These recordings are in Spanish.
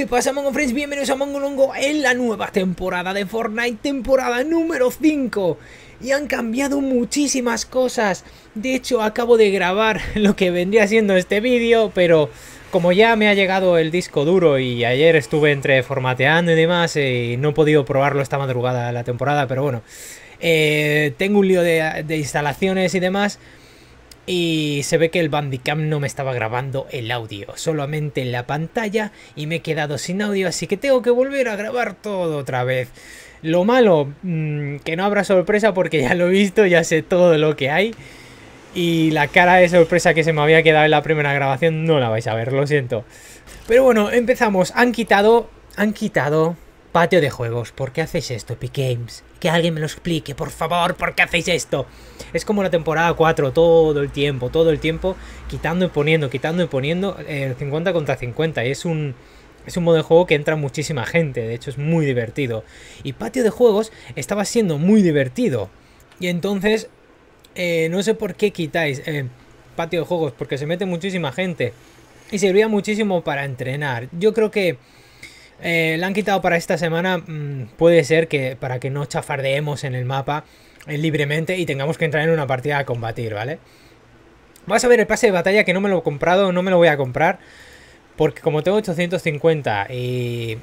¿Qué pasa, Mongo Friends? Bienvenidos a Mongolongo en la nueva temporada de Fortnite, temporada número 5. Y han cambiado muchísimas cosas. De hecho, acabo de grabar lo que vendría siendo este vídeo, pero como ya me ha llegado el disco duro y ayer estuve entre formateando y demás, y no he podido probarlo esta madrugada la temporada, pero bueno, eh, tengo un lío de instalaciones y demás. Y se ve que el Bandicam no me estaba grabando el audio, solamente en la pantalla y me he quedado sin audio, así que tengo que volver a grabar todo otra vez. Lo malo, mmm, que no habrá sorpresa porque ya lo he visto, ya sé todo lo que hay. Y la cara de sorpresa que se me había quedado en la primera grabación no la vais a ver, lo siento. Pero bueno, empezamos. Han quitado, han quitado patio de juegos. ¿Por qué hacéis esto, Epic Games? Que alguien me lo explique, por favor, ¿por qué hacéis esto? Es como la temporada 4, todo el tiempo, todo el tiempo, quitando y poniendo, quitando y poniendo, eh, 50 contra 50. Y es un, es un modo de juego que entra muchísima gente, de hecho es muy divertido. Y patio de juegos estaba siendo muy divertido. Y entonces, eh, no sé por qué quitáis eh, patio de juegos, porque se mete muchísima gente. Y servía muchísimo para entrenar. Yo creo que... Eh, la han quitado para esta semana. Mmm, puede ser que para que no chafardeemos en el mapa eh, libremente y tengamos que entrar en una partida a combatir, ¿vale? Vamos a ver el pase de batalla que no me lo he comprado, no me lo voy a comprar. Porque como tengo 850 y,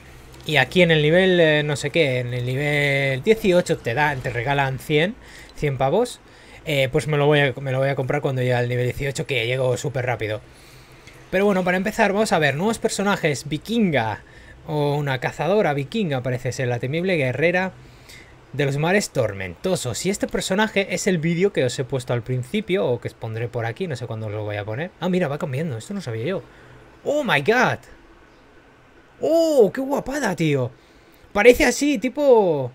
y aquí en el nivel, eh, no sé qué, en el nivel 18 te dan, te regalan 100, 100 pavos. Eh, pues me lo, voy a, me lo voy a comprar cuando llegue al nivel 18 que llego súper rápido. Pero bueno, para empezar vamos a ver nuevos personajes. Vikinga o una cazadora vikinga, parece ser la temible guerrera de los mares tormentosos. Y este personaje es el vídeo que os he puesto al principio, o que os pondré por aquí, no sé cuándo lo voy a poner. Ah, mira, va cambiando, esto no sabía yo. ¡Oh, my God! ¡Oh, qué guapada, tío! Parece así, tipo...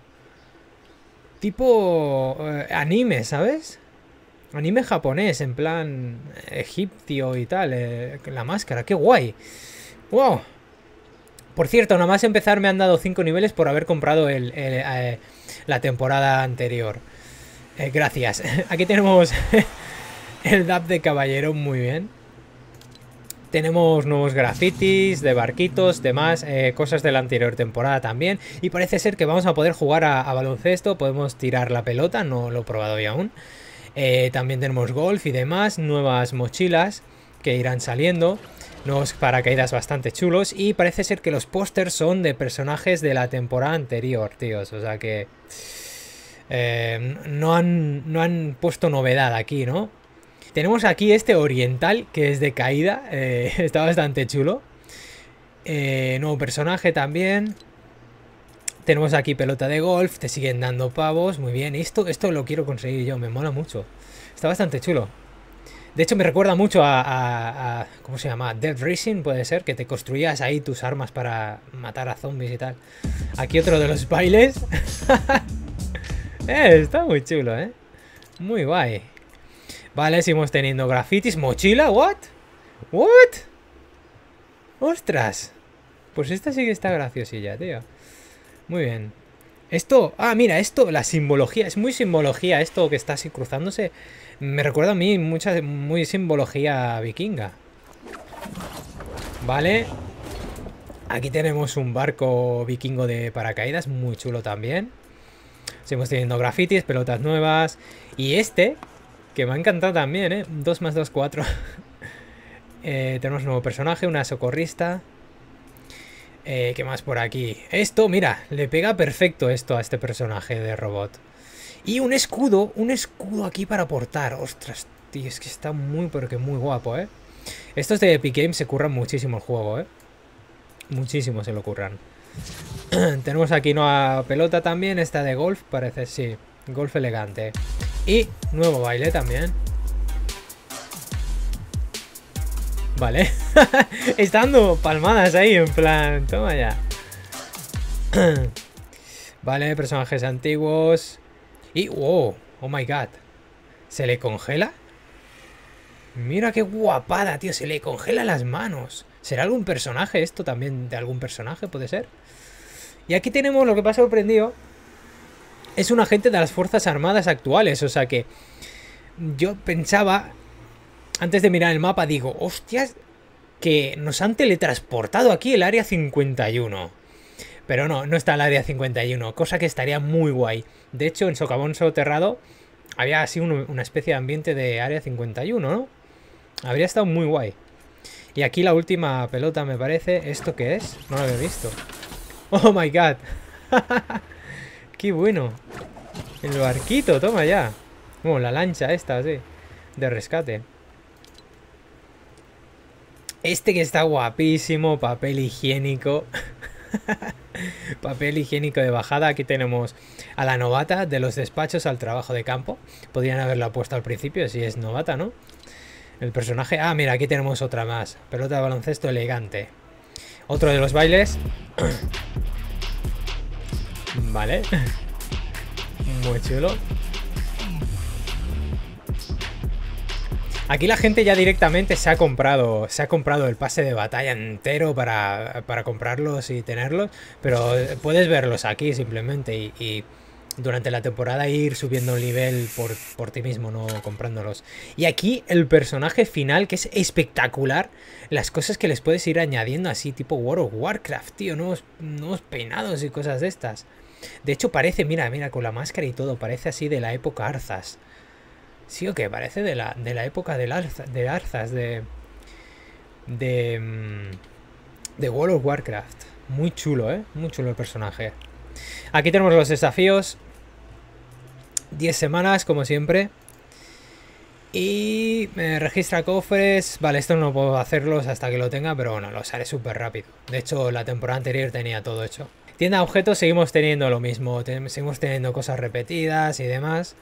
Tipo... Eh, anime, ¿sabes? Anime japonés, en plan... Egipcio y tal, eh, la máscara, qué guay. ¡Wow! Por cierto, nada más empezar me han dado 5 niveles por haber comprado el, eh, la temporada anterior. Eh, gracias. Aquí tenemos el DAP de caballero, muy bien. Tenemos nuevos grafitis de barquitos, demás, eh, cosas de la anterior temporada también. Y parece ser que vamos a poder jugar a, baloncesto, podemos tirar la pelota, no lo he probado ya aún. También tenemos golf y demás, nuevas mochilas que irán saliendo nuevos paracaídas bastante chulos y parece ser que los pósters son de personajes de la temporada anterior, tíos, o sea que eh, no, han, no han puesto novedad aquí, ¿no? Tenemos aquí este oriental que es de caída, eh, está bastante chulo. Eh, nuevo personaje también. Tenemos aquí pelota de golf, te siguen dando pavos, muy bien. Esto, esto lo quiero conseguir yo, me mola mucho. Está bastante chulo. De hecho, me recuerda mucho a, a, a, ¿Cómo se llama? Dead Racing, puede ser, que te construías ahí tus armas para matar a zombies y tal. Aquí otro de los bailes. eh, está muy chulo, ¿eh? Muy guay. Vale, seguimos teniendo grafitis. ¿Mochila? ¿What? ¿What? ¡Ostras! Pues esta sí que está graciosilla, tío. Muy bien. Esto, ah, mira, esto, la simbología, es muy simbología esto que está así cruzándose. Me recuerda a mí mucha, muy simbología vikinga. Vale. Aquí tenemos un barco vikingo de paracaídas, muy chulo también. Seguimos teniendo grafitis, pelotas nuevas. Y este, que me ha encantado también, ¿eh? 2 más 2, 4. eh, tenemos un nuevo personaje, una socorrista. Eh, ¿Qué más por aquí? Esto, mira, le pega perfecto esto a este personaje de robot. Y un escudo, un escudo aquí para portar. Ostras, tío, es que está muy, pero que muy guapo, ¿eh? Estos de Epic Games se curran muchísimo el juego, ¿eh? Muchísimo se lo curran. Tenemos aquí nueva pelota también, esta de golf, parece, sí. Golf elegante. Y nuevo baile también. Vale. Está dando palmadas ahí, en plan, toma ya. vale, personajes antiguos. Y, wow, oh my god. ¿Se le congela? Mira qué guapada, tío. Se le congela las manos. ¿Será algún personaje esto también de algún personaje? ¿Puede ser? Y aquí tenemos lo que pasa sorprendido. Es un agente de las Fuerzas Armadas actuales. O sea que yo pensaba, antes de mirar el mapa, digo, hostias, que nos han teletransportado aquí el área 51. Pero no, no está el área 51, cosa que estaría muy guay. De hecho, en Socavón Soterrado había así una especie de ambiente de área 51, ¿no? Habría estado muy guay. Y aquí la última pelota me parece. ¿Esto qué es? No lo había visto. ¡Oh, my God! ¡Qué bueno! El barquito, toma ya. Bueno, la lancha esta, sí. De rescate. Este que está guapísimo, papel higiénico. papel higiénico de bajada. Aquí tenemos a la novata de los despachos al trabajo de campo. Podrían haberla puesto al principio si es novata, ¿no? El personaje... Ah, mira, aquí tenemos otra más. Pelota de baloncesto elegante. Otro de los bailes. vale. Muy chulo. Aquí la gente ya directamente se ha comprado se ha comprado el pase de batalla entero para, para comprarlos y tenerlos, pero puedes verlos aquí simplemente y, durante la temporada ir subiendo el nivel por, por, ti mismo, no comprándolos. Y aquí el personaje final, que es espectacular, las cosas que les puedes ir añadiendo así, tipo World of Warcraft, tío, nuevos, nuevos peinados y cosas de estas. De hecho parece, mira, mira, con la máscara y todo, parece así de la época Arzas. Sí, o que parece de la, de la época de, de Arzas, de. De. Mm, de World of Warcraft. Muy chulo, ¿eh? Muy chulo el personaje. Aquí tenemos los desafíos. 10 semanas, como siempre. Y me registra cofres. Vale, esto no puedo hacerlos hasta que lo tenga, pero bueno, los haré súper rápido. De hecho, la temporada anterior tenía todo hecho. Tienda objetos seguimos teniendo lo mismo. Seguimos teniendo cosas repetidas y demás.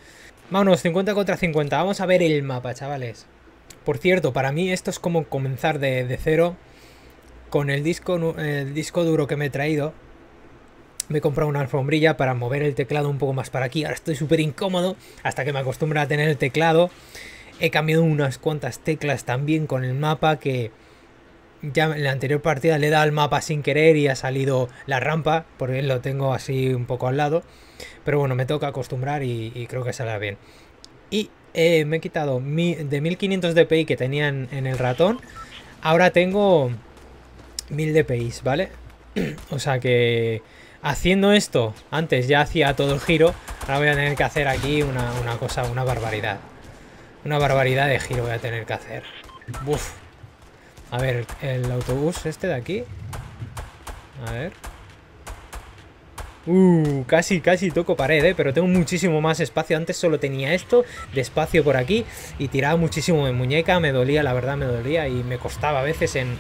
Vámonos, 50 contra 50. Vamos a ver el mapa, chavales. Por cierto, para mí esto es como comenzar de, cero. Con el disco, el disco duro que me he traído. Me he comprado una alfombrilla para mover el teclado un poco más para aquí. Ahora estoy súper incómodo hasta que me acostumbro a tener el teclado. He cambiado unas cuantas teclas también con el mapa que ya en la anterior partida le he dado al mapa sin querer y ha salido la rampa, porque lo tengo así un poco al lado. Pero bueno, me toca acostumbrar y, creo que saldrá bien. Y eh, me he quitado de 1500 dpi que tenía en, el ratón. Ahora tengo 1000 dpi, ¿vale? o sea que haciendo esto, antes ya hacía todo el giro. Ahora voy a tener que hacer aquí una, una cosa, una barbaridad. Una barbaridad de giro voy a tener que hacer. Uf. A ver, el autobús este de aquí. A ver. Uh, casi, casi toco pared, ¿eh? Pero tengo muchísimo más espacio. Antes solo tenía esto de espacio por aquí y tiraba muchísimo de muñeca. Me dolía, la verdad me dolía y me costaba a veces en,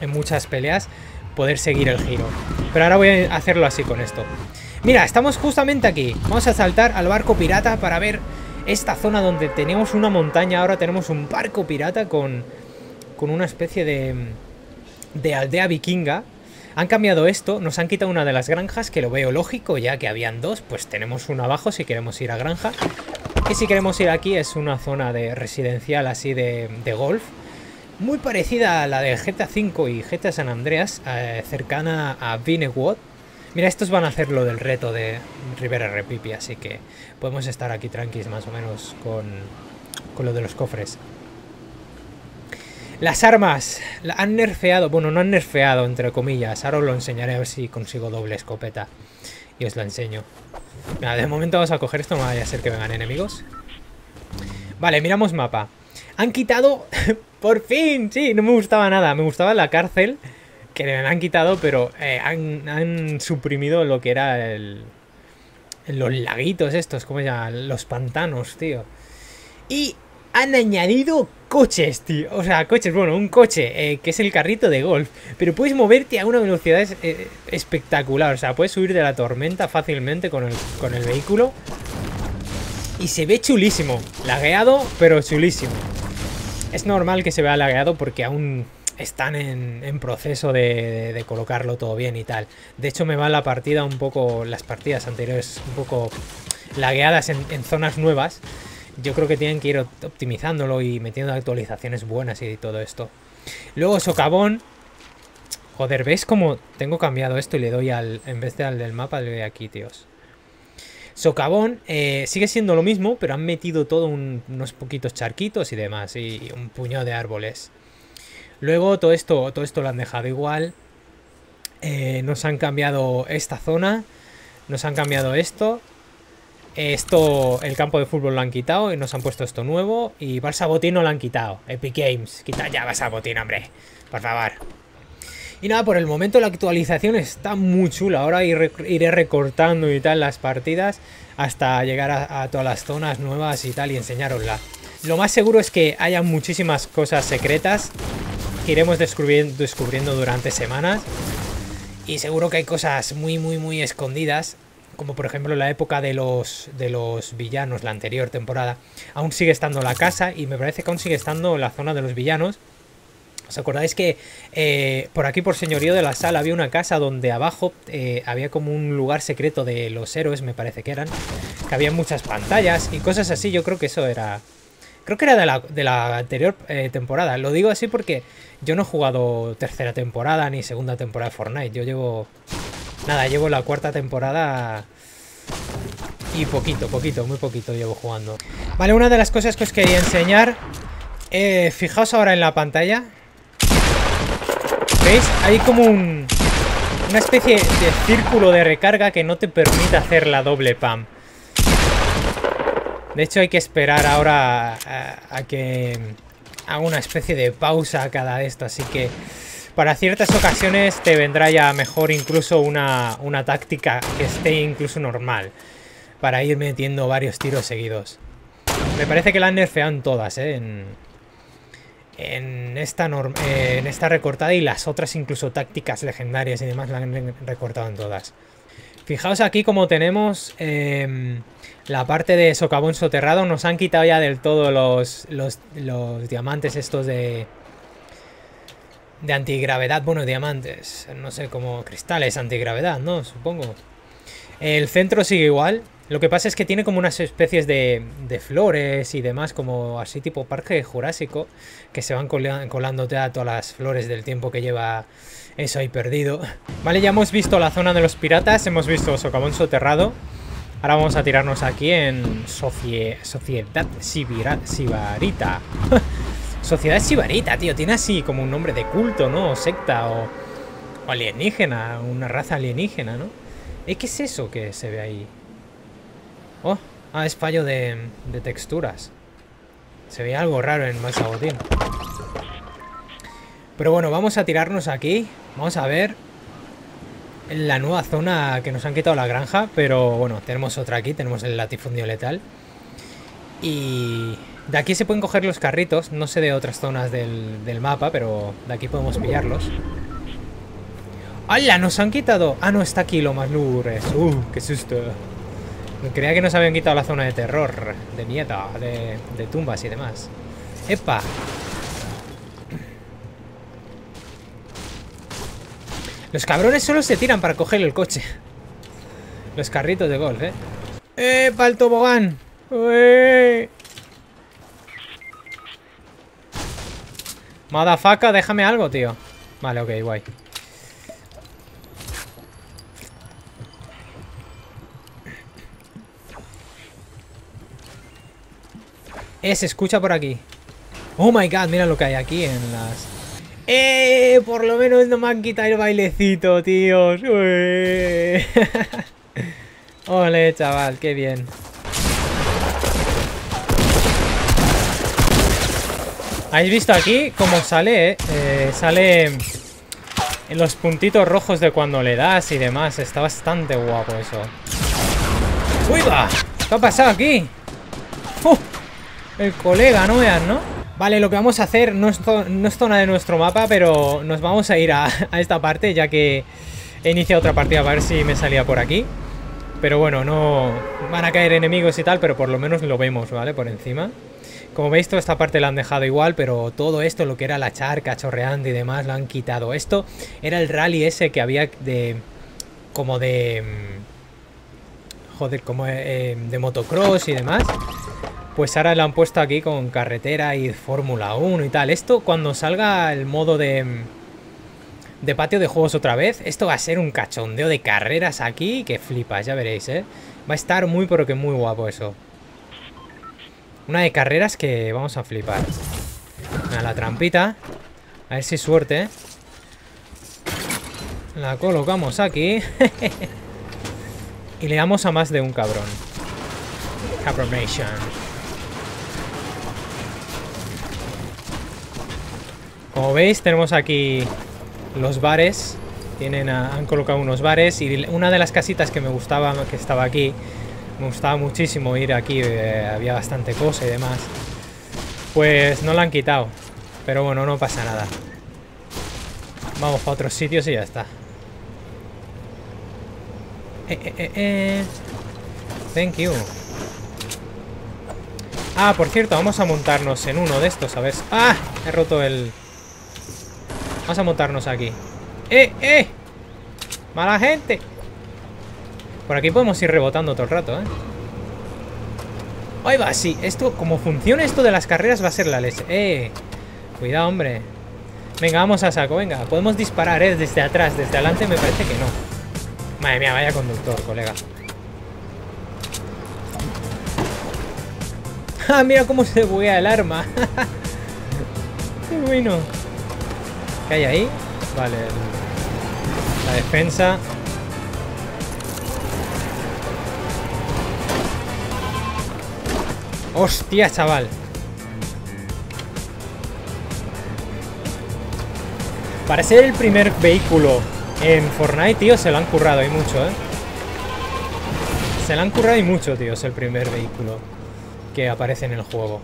en muchas peleas poder seguir el giro. Pero ahora voy a hacerlo así con esto. Mira, estamos justamente aquí. Vamos a saltar al barco pirata para ver esta zona donde tenemos una montaña. Ahora tenemos un barco pirata con con una especie de, de aldea vikinga. Han cambiado esto, nos han quitado una de las granjas, que lo veo lógico, ya que habían dos, pues tenemos una abajo si queremos ir a granja. Y si queremos ir aquí es una zona de residencial así de, golf, muy parecida a la de GTA V y GTA San Andreas, eh, cercana a Vinewood. Mira, estos van a hacer lo del reto de Rivera Repipi, así que podemos estar aquí tranquilos más o menos con, con lo de los cofres. Las armas la han nerfeado, bueno, no han nerfeado, entre comillas. Ahora os lo enseñaré a ver si consigo doble escopeta. Y os la enseño. Mira, de momento vamos a coger esto, no vaya a ser que vengan enemigos. Vale, miramos mapa. Han quitado, por fin, sí, no me gustaba nada. Me gustaba la cárcel, que me han quitado, pero eh, han, han, suprimido lo que era el... Los laguitos estos, ¿cómo se? Los pantanos, tío. Y han añadido coches, tío. O sea, coches, bueno, un coche, eh, que es el carrito de golf. Pero puedes moverte a una velocidad eh, espectacular. O sea, puedes subir de la tormenta fácilmente con el, con el vehículo. Y se ve chulísimo. Lagueado, pero chulísimo. Es normal que se vea lagueado porque aún están en, proceso de, colocarlo todo bien y tal. De hecho, me va la partida un poco, las partidas anteriores un poco lagueadas en, en zonas nuevas yo creo que tienen que ir optimizándolo y metiendo actualizaciones buenas y todo esto. Luego socavón. Joder, ¿ves cómo tengo cambiado esto y le doy al... En vez de al del mapa, le doy aquí, tíos. Socavón eh, sigue siendo lo mismo, pero han metido todo unos poquitos charquitos y demás. Y un puñado de árboles. Luego todo esto, todo esto lo han dejado igual. Eh, nos han cambiado esta zona. Nos han cambiado esto. Esto, el campo de fútbol lo han quitado y nos han puesto esto nuevo. Y Barça Botín no lo han quitado. Epic Games. Quita ya Barça Botín, hombre. Por favor. Y nada, por el momento la actualización está muy chula. Ahora iré recortando y tal las partidas hasta llegar a, todas las zonas nuevas y tal y enseñarosla. Lo más seguro es que haya muchísimas cosas secretas que iremos descubriendo durante semanas. Y seguro que hay cosas muy, muy, muy escondidas como por ejemplo la época de los, de los villanos, la anterior temporada, aún sigue estando la casa y me parece que aún sigue estando la zona de los villanos. ¿Os acordáis que eh, por aquí, por señorío de la sala, había una casa donde abajo eh, había como un lugar secreto de los héroes, me parece que eran? Que había muchas pantallas y cosas así. Yo creo que eso era... Creo que era de la, de la anterior eh, temporada. Lo digo así porque yo no he jugado tercera temporada ni segunda temporada de Fortnite. Yo llevo Nada, llevo la cuarta temporada y poquito, poquito, muy poquito llevo jugando. Vale, una de las cosas que os quería enseñar. Eh, fijaos ahora en la pantalla. ¿Veis? Hay como un... Una especie de círculo de recarga que no te permite hacer la doble PAM. De hecho hay que esperar ahora a, que haga una especie de pausa cada esto, así que para ciertas ocasiones te vendrá ya mejor incluso una, táctica que esté incluso normal. Para ir metiendo varios tiros seguidos. Me parece que la en todas, ¿eh? En, en, esta eh, en esta recortada y las otras incluso tácticas legendarias y demás la han recortado en todas. Fijaos aquí como tenemos em, la parte de socavón soterrado. Nos han quitado ya del todo los, los, los diamantes estos de, de antigravedad, bueno, diamantes, no sé, como cristales antigravedad, ¿no? Supongo. El centro sigue igual. Lo que pasa es que tiene como unas especies de, de flores y demás, como así tipo parque jurásico, que se van colándote a todas las flores del tiempo que lleva eso ahí perdido. Vale, ya hemos visto la zona de los piratas, hemos visto Socavón soterrado. Ahora vamos a tirarnos aquí en Sociedad Sibarita. Sociedad Sibarita, tío. Tiene así como un nombre de culto, ¿no? O secta o, alienígena. Una raza alienígena, ¿no? ¿Y qué es eso que se ve ahí? Oh, ah, es fallo de, texturas. Se ve algo raro en Masabotín. Pero bueno, vamos a tirarnos aquí. Vamos a ver la nueva zona que nos han quitado la granja. Pero bueno, tenemos otra aquí. Tenemos el latifundio letal. Y de aquí se pueden coger los carritos, no sé de otras zonas del, mapa, pero de aquí podemos pillarlos. ¡Hala! Nos han quitado... Ah, no, está aquí lo más lures. ¡Uh, qué susto! Creía que nos habían quitado la zona de terror, de miedo, de, tumbas y demás. ¡Epa! Los cabrones solo se tiran para coger el coche. Los carritos de golf, ¿eh? ¡Epa, el tobogán! ¡Uy! Madafaka, déjame algo, tío. Vale, ok, guay. Eh, se escucha por aquí. Oh my god, mira lo que hay aquí en las... ¡Eh! Por lo menos no me han quitado el bailecito, tíos. Ole, chaval, qué bien. ¿Habéis visto aquí cómo sale? Eh? Eh, sale los puntitos rojos de cuando le das y demás. Está bastante guapo eso. ¡Uy, va! ¿Qué ha pasado aquí? ¡Uh! El colega, no vean, ¿no? Vale, lo que vamos a hacer no es, zona de nuestro mapa, pero nos vamos a ir a, a, esta parte, ya que he iniciado otra partida a ver si me salía por aquí. Pero bueno, no van a caer enemigos y tal, pero por lo menos lo vemos, ¿vale? Por encima. Como veis, toda esta parte la han dejado igual, pero todo esto, lo que era la charca, chorreando y demás, lo han quitado. Esto era el rally ese que había de... como de... Mm, joder, como eh, de motocross y demás. Pues ahora lo han puesto aquí con carretera y Fórmula 1 y tal. Esto cuando salga el modo de... Mm, de patio de juegos otra vez, esto va a ser un cachondeo de carreras aquí que flipas, ya veréis, ¿eh? Va a estar muy pero que muy guapo eso. Una de carreras que vamos a flipar. la trampita. A ver si suerte. La colocamos aquí. y le damos a más de un cabrón. Cabronation. Como veis, tenemos aquí los bares. Tienen han colocado unos bares y una de las casitas que me gustaba, que estaba aquí, me gustaba muchísimo ir aquí, eh, había bastante cosa y demás. Pues no la han quitado. Pero bueno, no pasa nada. Vamos para otros sitios y ya está. Eh, eh, eh, eh. Thank you. Ah, por cierto, vamos a montarnos en uno de estos, a ver. ¡Ah! He roto el... Vamos a montarnos aquí. ¡Eh, eh! ¡Mala gente! Por aquí podemos ir rebotando todo el rato, ¿eh? Ahí va, sí. Esto, como funciona esto de las carreras, va a ser la leche. ¡Eh! Cuidado, hombre. Venga, vamos a saco, venga. Podemos disparar, ¿eh? Desde atrás, desde adelante me parece que no. Madre mía, vaya conductor, colega. ¡Ah, mira cómo se buguea el arma! ¡Qué bueno! ¿Qué hay ahí? Vale, la defensa. ¡Hostia, chaval! Para ser el primer vehículo en Fortnite, tío, se lo han currado y mucho, ¿eh? Se lo han currado y mucho, tío, es el primer vehículo que aparece en el juego.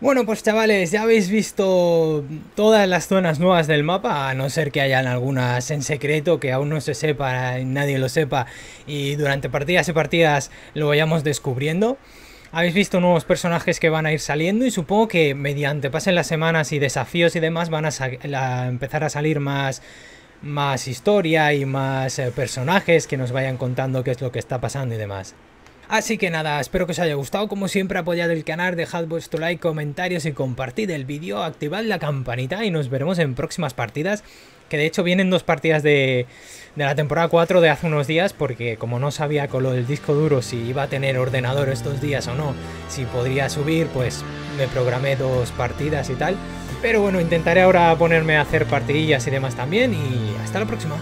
Bueno, pues chavales, ya habéis visto todas las zonas nuevas del mapa, a no ser que hayan algunas en secreto que aún no se sepa, nadie lo sepa, y durante partidas y partidas lo vayamos descubriendo. Habéis visto nuevos personajes que van a ir saliendo y supongo que mediante pasen las semanas y desafíos y demás van a, empezar a salir más, más historia y más eh, personajes que nos vayan contando qué es lo que está pasando y demás. Así que nada, espero que os haya gustado, como siempre apoyad el canal, dejad vuestro like, comentarios y compartid el vídeo, activad la campanita y nos veremos en próximas partidas, que de hecho vienen dos partidas de, de la temporada 4 de hace unos días, porque como no sabía con lo del disco duro si iba a tener ordenador estos días o no, si podría subir, pues me programé dos partidas y tal. Pero bueno, intentaré ahora ponerme a hacer partidillas y demás también y hasta la próxima.